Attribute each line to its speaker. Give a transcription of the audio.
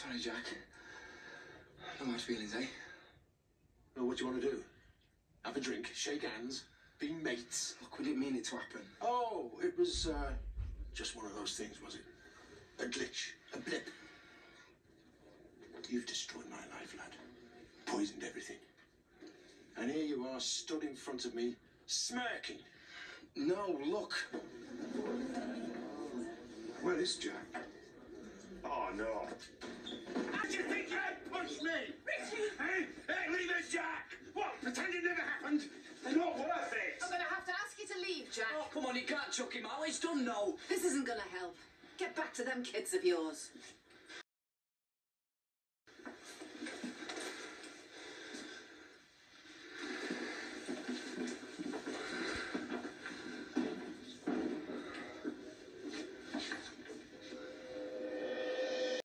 Speaker 1: Sorry, Jack. No hard feelings, eh?
Speaker 2: Well, what do you want to do? Have a drink, shake hands, be mates.
Speaker 1: Look, we didn't mean it to happen.
Speaker 2: Oh, it was uh, just one of those things, was it? A glitch, a blip. You've destroyed my life, lad. Poisoned everything. And here you are, stood in front of me, smirking.
Speaker 1: No, look.
Speaker 2: Where is Jack? Oh, no. How do you think you punched me? Richie! Hey, hey, leave us, Jack! What, pretend it never happened? They're not worth it!
Speaker 3: I'm gonna have to ask you to leave, Jack.
Speaker 4: Oh, come on, you can't chuck him out. He's done now.
Speaker 3: This isn't gonna help. Get back to them kids of yours.